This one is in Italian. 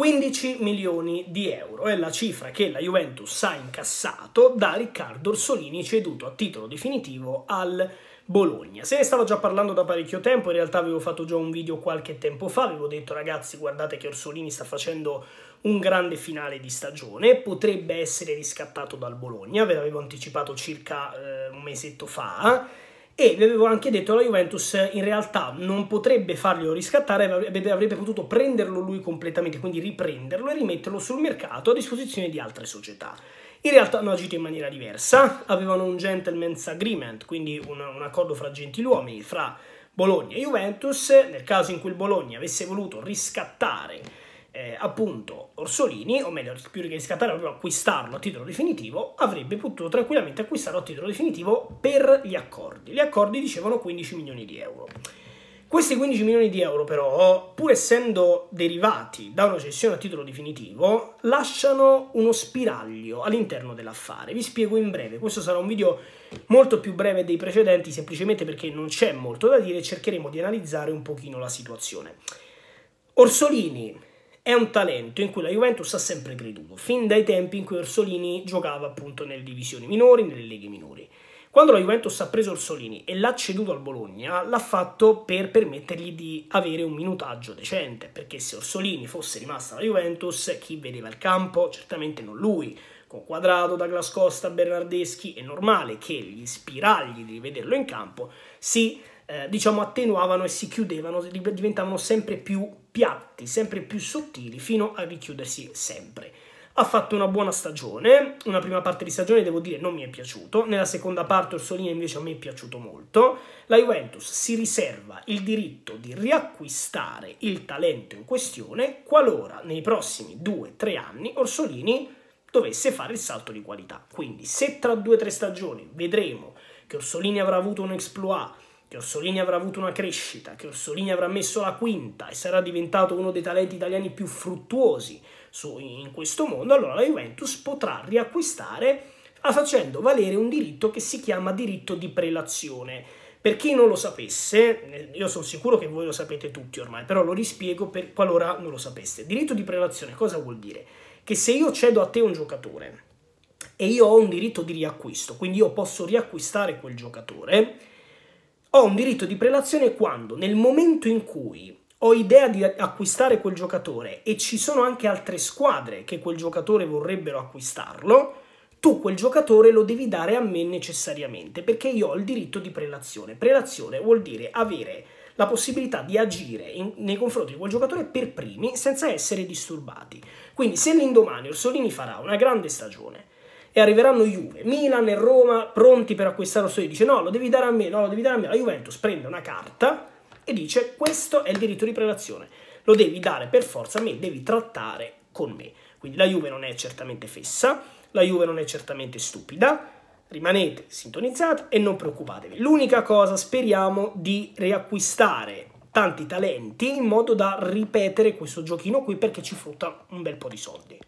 15 milioni di euro è la cifra che la Juventus ha incassato da Riccardo Orsolini ceduto a titolo definitivo al Bologna. Se ne stava già parlando da parecchio tempo, in realtà avevo fatto già un video qualche tempo fa, avevo detto ragazzi guardate che Orsolini sta facendo un grande finale di stagione, potrebbe essere riscattato dal Bologna, ve l'avevo anticipato circa eh, un mesetto fa, e vi avevo anche detto la Juventus in realtà non potrebbe farglielo riscattare, avrebbe potuto prenderlo lui completamente, quindi riprenderlo e rimetterlo sul mercato a disposizione di altre società. In realtà hanno agito in maniera diversa, avevano un gentleman's agreement, quindi un, un accordo fra gentiluomini, fra Bologna e Juventus, nel caso in cui il Bologna avesse voluto riscattare eh, appunto Orsolini, o meglio, più che riscattare, proprio acquistarlo a titolo definitivo, avrebbe potuto tranquillamente acquistarlo a titolo definitivo per gli accordi. Gli accordi dicevano 15 milioni di euro. Questi 15 milioni di euro però, pur essendo derivati da una cessione a titolo definitivo, lasciano uno spiraglio all'interno dell'affare. Vi spiego in breve, questo sarà un video molto più breve dei precedenti semplicemente perché non c'è molto da dire e cercheremo di analizzare un pochino la situazione. Orsolini è un talento in cui la Juventus ha sempre creduto, fin dai tempi in cui Orsolini giocava appunto nelle divisioni minori, nelle leghe minori. Quando la Juventus ha preso Orsolini e l'ha ceduto al Bologna, l'ha fatto per permettergli di avere un minutaggio decente, perché se Orsolini fosse rimasta alla Juventus, chi vedeva il campo? Certamente non lui. Con Quadrado, Douglas Costa, Bernardeschi, è normale che gli spiragli di vederlo in campo si eh, diciamo attenuavano e si chiudevano, diventavano sempre più piatti, sempre più sottili, fino a richiudersi sempre ha fatto una buona stagione, una prima parte di stagione devo dire non mi è piaciuto, nella seconda parte Orsolini invece a me è piaciuto molto, la Juventus si riserva il diritto di riacquistare il talento in questione qualora nei prossimi 2-3 anni Orsolini dovesse fare il salto di qualità. Quindi se tra 2-3 stagioni vedremo che Orsolini avrà avuto un exploit, che Orsolini avrà avuto una crescita, che Orsolini avrà messo la quinta e sarà diventato uno dei talenti italiani più fruttuosi in questo mondo, allora la Juventus potrà riacquistare facendo valere un diritto che si chiama diritto di prelazione. Per chi non lo sapesse, io sono sicuro che voi lo sapete tutti ormai, però lo rispiego per qualora non lo sapeste. Diritto di prelazione cosa vuol dire? Che se io cedo a te un giocatore e io ho un diritto di riacquisto, quindi io posso riacquistare quel giocatore, ho un diritto di prelazione quando nel momento in cui ho idea di acquistare quel giocatore e ci sono anche altre squadre che quel giocatore vorrebbero acquistarlo, tu quel giocatore lo devi dare a me necessariamente perché io ho il diritto di prelazione. Prelazione vuol dire avere la possibilità di agire in, nei confronti di quel giocatore per primi senza essere disturbati. Quindi se l'indomani Orsolini farà una grande stagione e arriveranno Juve, Milan e Roma pronti per acquistare Solini. Dice no, lo devi dare a me, no, lo devi dare a me. La Juventus prende una carta e dice questo è il diritto di prelazione. Lo devi dare per forza a me, devi trattare con me. Quindi la Juve non è certamente fessa, la Juve non è certamente stupida, rimanete sintonizzati e non preoccupatevi. L'unica cosa, speriamo di riacquistare tanti talenti in modo da ripetere questo giochino qui perché ci frutta un bel po' di soldi.